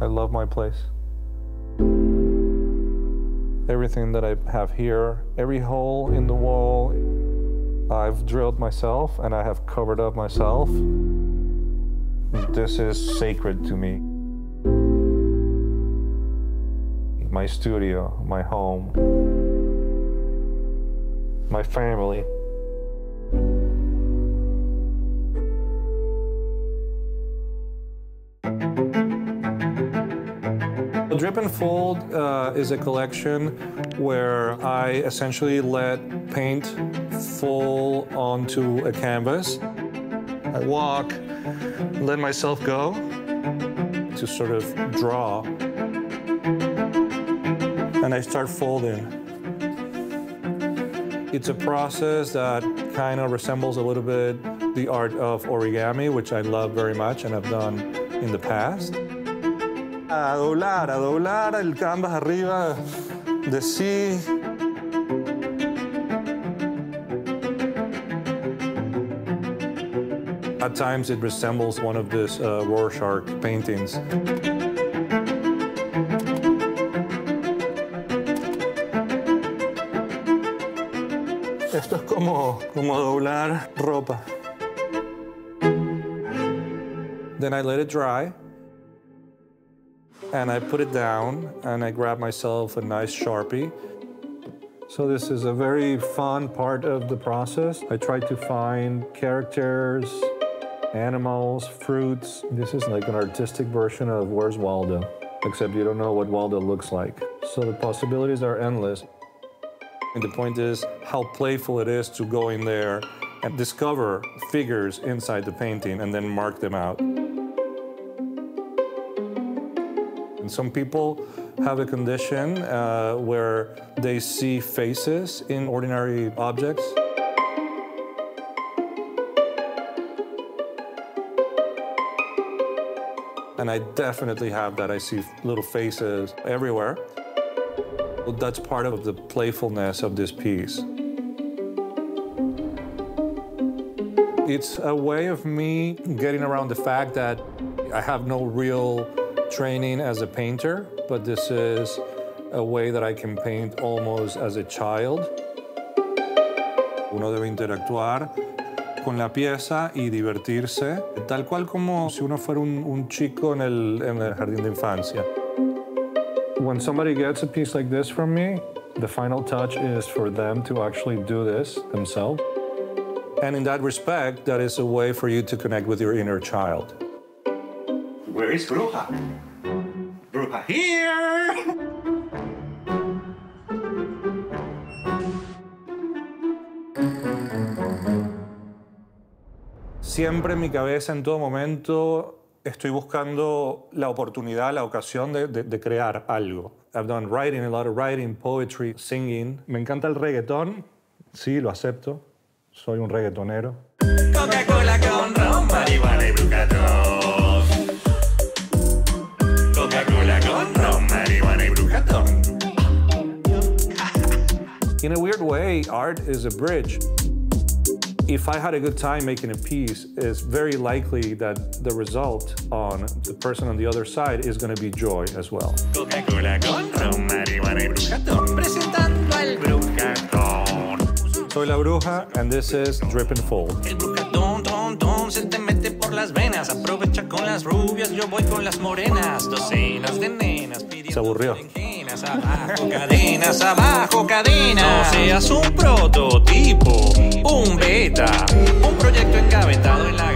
I love my place. Everything that I have here, every hole in the wall, I've drilled myself and I have covered up myself. This is sacred to me. My studio, my home, my family. Drip and Fold uh, is a collection where I essentially let paint fall onto a canvas. I walk, let myself go to sort of draw. And I start folding. It's a process that kind of resembles a little bit the art of origami, which I love very much and have done in the past. A doblar, a doblar el canvas arriba de sí. At times it resembles one of these uh, Rorschach paintings. Esto es como, como doblar ropa. Then I let it dry. And I put it down and I grab myself a nice Sharpie. So this is a very fun part of the process. I try to find characters, animals, fruits. This is like an artistic version of Where's Waldo? Except you don't know what Waldo looks like. So the possibilities are endless. And the point is how playful it is to go in there and discover figures inside the painting and then mark them out. Some people have a condition uh, where they see faces in ordinary objects. And I definitely have that. I see little faces everywhere. That's part of the playfulness of this piece. It's a way of me getting around the fact that I have no real training as a painter, but this is a way that I can paint almost as a child. Uno debe interactuar con la pieza y divertirse, tal cual como si uno fuera un, un chico en el, en el jardín de infancia. When somebody gets a piece like this from me, the final touch is for them to actually do this themselves. And in that respect, that is a way for you to connect with your inner child. Where is Bruja? Bruja here! Siempre en mi cabeza, en todo momento, estoy buscando la oportunidad, la ocasión de, de- de crear algo. I've done writing, a lot of writing, poetry, singing. Me encanta el reggaetón. Sí, lo acepto. Soy un reggaetonero. Coca-Cola In a weird way, art is a bridge. If I had a good time making a piece, it's very likely that the result on the person on the other side is going to be joy as well. Coca-Cola con ron, marihuana y brucatón. Presentando al brucatón. Soy la bruja, and this is Drip and Fold. El brucatón, ton, ton, se te mete por las venas. Aprovecha con las rubias, yo voy con las morenas. Docenas de nenas pidiendo Se aburrió. berenjenas. Abajo cadenas, abajo cadenas. Seas un prototipo, un beta, un proyecto engavetado en la